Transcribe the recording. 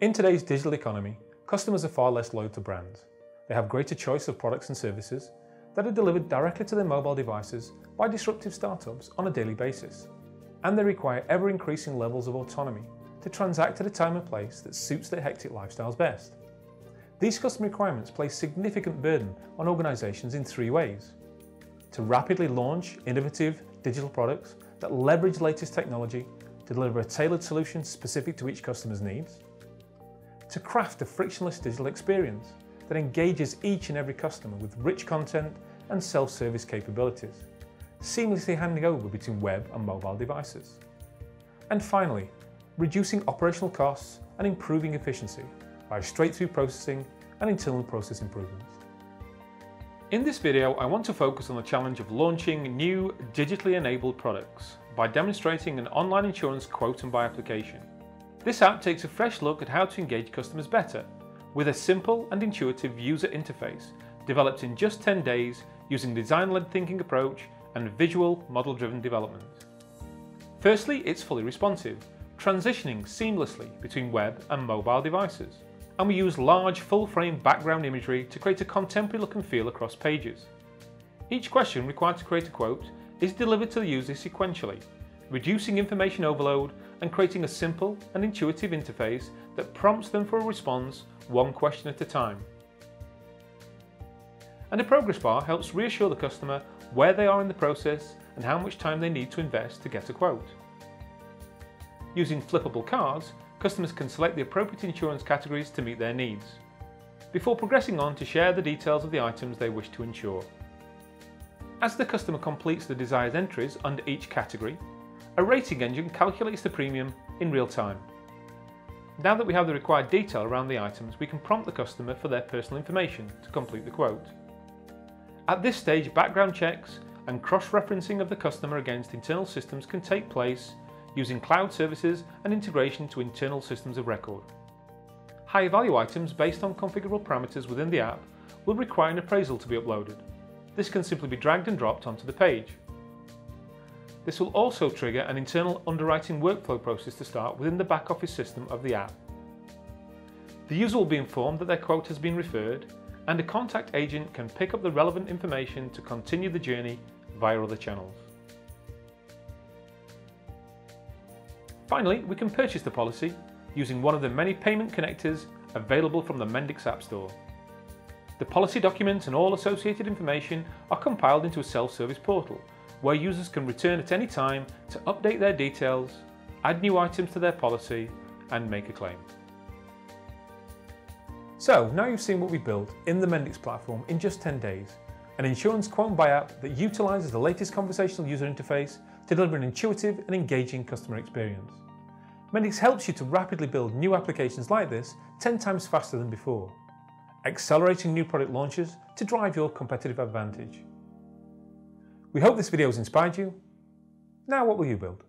In today's digital economy, customers are far less loyal to brands. They have greater choice of products and services that are delivered directly to their mobile devices by disruptive startups on a daily basis. And they require ever increasing levels of autonomy to transact at a time and place that suits their hectic lifestyles best. These customer requirements place significant burden on organisations in three ways. To rapidly launch innovative digital products that leverage latest technology to deliver a tailored solution specific to each customer's needs. To craft a frictionless digital experience that engages each and every customer with rich content and self-service capabilities, seamlessly handing over between web and mobile devices. And finally, reducing operational costs and improving efficiency by straight-through processing and internal process improvements. In this video, I want to focus on the challenge of launching new digitally enabled products by demonstrating an online insurance quote and buy application. This app takes a fresh look at how to engage customers better with a simple and intuitive user interface developed in just 10 days using design-led thinking approach and visual model-driven development. Firstly, it's fully responsive, transitioning seamlessly between web and mobile devices. And we use large full-frame background imagery to create a contemporary look and feel across pages. Each question required to create a quote is delivered to the user sequentially, reducing information overload and creating a simple and intuitive interface that prompts them for a response one question at a time. And a progress bar helps reassure the customer where they are in the process and how much time they need to invest to get a quote. Using flippable cards, customers can select the appropriate insurance categories to meet their needs, before progressing on to share the details of the items they wish to insure. As the customer completes the desired entries under each category, a rating engine calculates the premium in real time. Now that we have the required detail around the items, we can prompt the customer for their personal information to complete the quote. At this stage, background checks and cross-referencing of the customer against internal systems can take place using cloud services and integration to internal systems of record. Higher value items based on configurable parameters within the app will require an appraisal to be uploaded. This can simply be dragged and dropped onto the page. This will also trigger an internal underwriting workflow process to start within the back office system of the app. The user will be informed that their quote has been referred and a contact agent can pick up the relevant information to continue the journey via other channels. Finally, we can purchase the policy using one of the many payment connectors available from the Mendix App Store. The policy documents and all associated information are compiled into a self-service portal where users can return at any time to update their details, add new items to their policy and make a claim. So now you've seen what we built in the Mendix platform in just 10 days, an insurance quote and buy app that utilises the latest conversational user interface to deliver an intuitive and engaging customer experience. Mendix helps you to rapidly build new applications like this 10 times faster than before, accelerating new product launches to drive your competitive advantage. We hope this video has inspired you. Now what will you build?